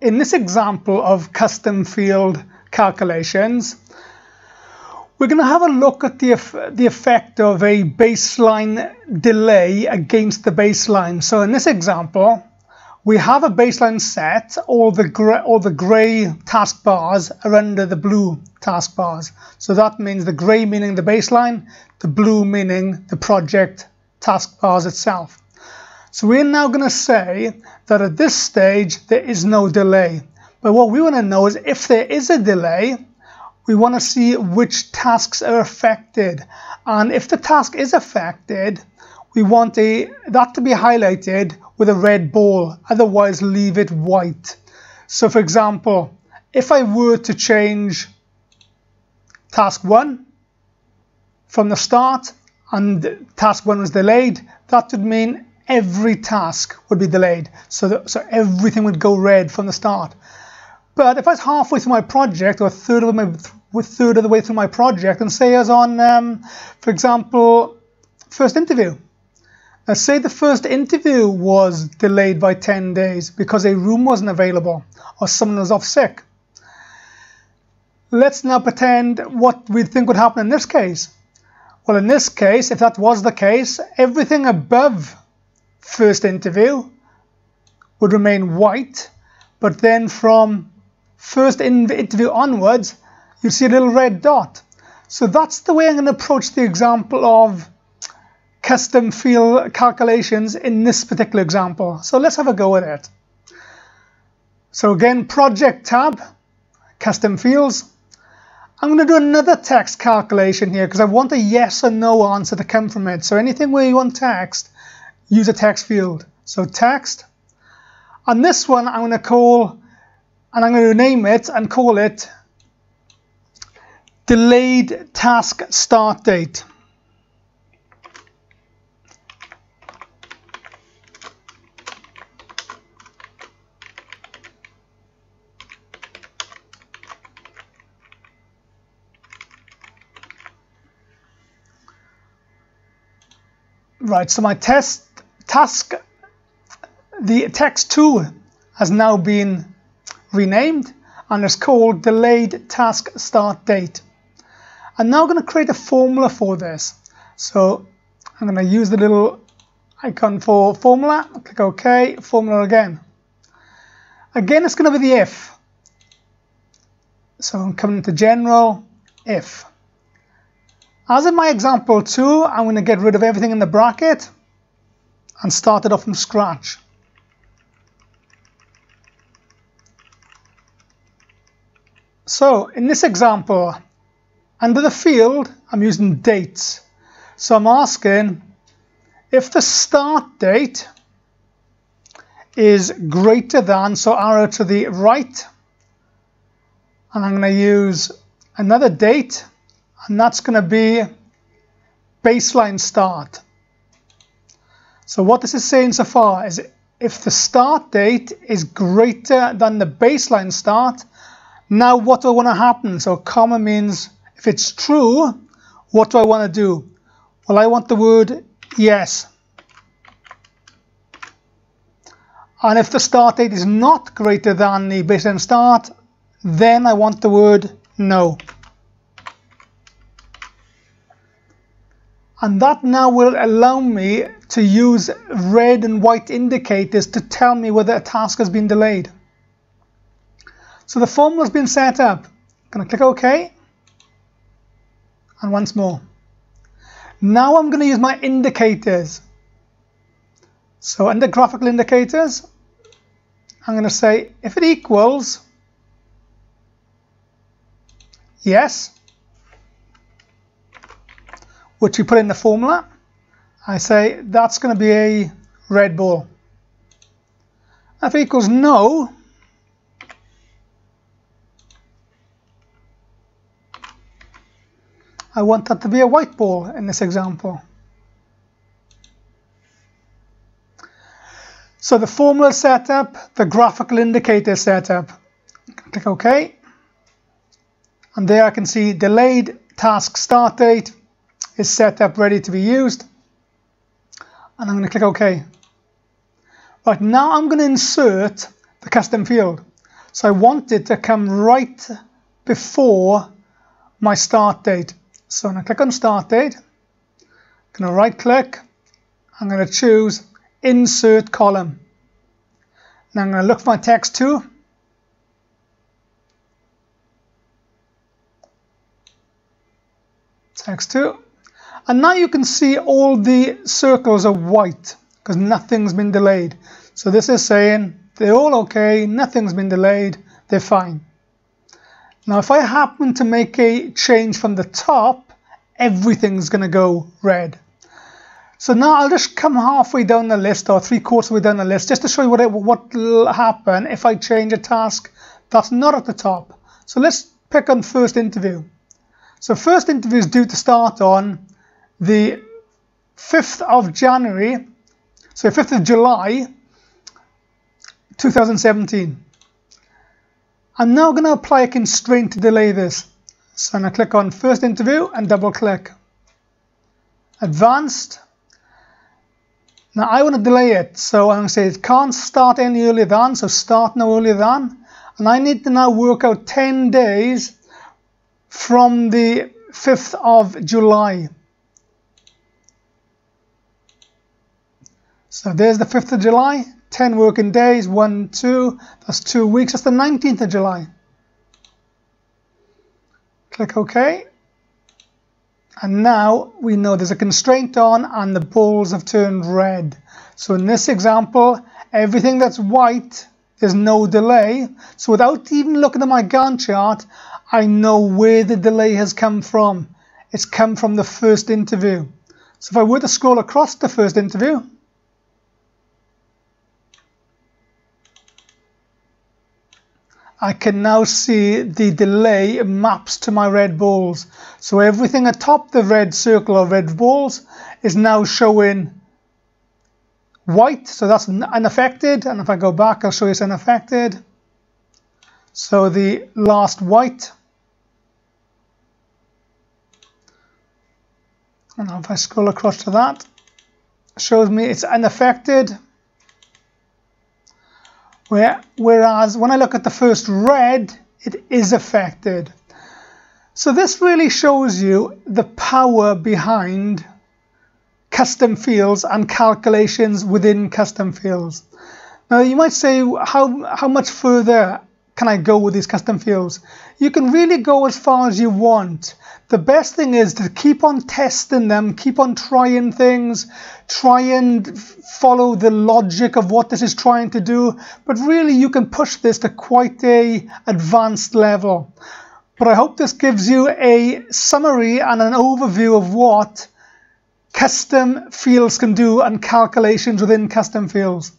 in this example of custom field calculations, we're going to have a look at the, the effect of a baseline delay against the baseline. So in this example, we have a baseline set, all the, gray, all the gray taskbars are under the blue taskbars. So that means the gray meaning the baseline, the blue meaning the project taskbars itself. So we're now going to say that at this stage there is no delay. But what we want to know is if there is a delay, we want to see which tasks are affected. And if the task is affected, we want a, that to be highlighted with a red ball, otherwise leave it white. So for example, if I were to change task 1 from the start and task 1 was delayed, that would mean every task would be delayed. So, so everything would go red from the start. But if I was halfway through my project or a third of, my, third of the way through my project and say I was on, um, for example, first interview. Now say the first interview was delayed by 10 days because a room wasn't available or someone was off sick. Let's now pretend what we think would happen in this case. Well, in this case, if that was the case, everything above first interview would remain white, but then from first interview onwards, you see a little red dot. So that's the way I'm going to approach the example of custom field calculations in this particular example. So let's have a go at it. So again, project tab, custom fields. I'm going to do another text calculation here because I want a yes or no answer to come from it. So anything where you want text, use a text field. So text. On this one, I'm going to call, and I'm going to name it and call it delayed task start date. Right, so my test task, the text2 has now been renamed and is called delayed task start date. I'm now going to create a formula for this. So I'm going to use the little icon for formula, click OK, formula again. Again, it's going to be the if. So I'm coming to general, if. As in my example 2, I'm going to get rid of everything in the bracket and start it off from scratch. So in this example, under the field, I'm using dates. So I'm asking if the start date is greater than, so arrow to the right, and I'm going to use another date and that's going to be baseline start. So what this is saying so far is if the start date is greater than the baseline start, now what do I want to happen? So comma means if it's true, what do I want to do? Well, I want the word yes. And if the start date is not greater than the baseline start, then I want the word no. And that now will allow me to use red and white indicators to tell me whether a task has been delayed. So the formula has been set up. I'm going to click OK. And once more. Now I'm going to use my indicators. So under graphical indicators, I'm going to say if it equals yes, which we put in the formula. I say that's going to be a red ball. If it equals no, I want that to be a white ball in this example. So the formula setup, the graphical indicator setup. Click OK. And there I can see delayed task start date, is set up ready to be used. And I'm going to click OK. Right, now I'm going to insert the custom field. So I want it to come right before my start date. So I'm going to click on start date. I'm going to right click. I'm going to choose insert column. Now I'm going to look for my text two. Text 2. And now you can see all the circles are white because nothing's been delayed. So this is saying they're all okay, nothing's been delayed, they're fine. Now if I happen to make a change from the top, everything's going to go red. So now I'll just come halfway down the list or three quarters way down the list just to show you what, what will happen if I change a task that's not at the top. So let's pick on first interview. So first interview is due to start on the 5th of January, so 5th of July 2017. I'm now going to apply a constraint to delay this. So I'm going to click on first interview and double click. Advanced. Now I want to delay it, so I'm going to say it can't start any earlier than, so start no earlier than. And I need to now work out 10 days from the 5th of July. So there's the 5th of July, 10 working days, 1, 2, that's 2 weeks, that's the 19th of July. Click OK. And now we know there's a constraint on and the balls have turned red. So in this example, everything that's white, there's no delay. So without even looking at my Gantt chart, I know where the delay has come from. It's come from the first interview. So if I were to scroll across the first interview, I can now see the delay maps to my red balls. So everything atop the red circle or red balls is now showing white. So that's unaffected. And if I go back, I'll show you it's unaffected. So the last white And if I scroll across to that, shows me it's unaffected. Where, whereas when I look at the first red, it is affected. So this really shows you the power behind custom fields and calculations within custom fields. Now you might say, how, how much further can I go with these custom fields? You can really go as far as you want. The best thing is to keep on testing them, keep on trying things, try and follow the logic of what this is trying to do. But really you can push this to quite a advanced level. But I hope this gives you a summary and an overview of what custom fields can do and calculations within custom fields.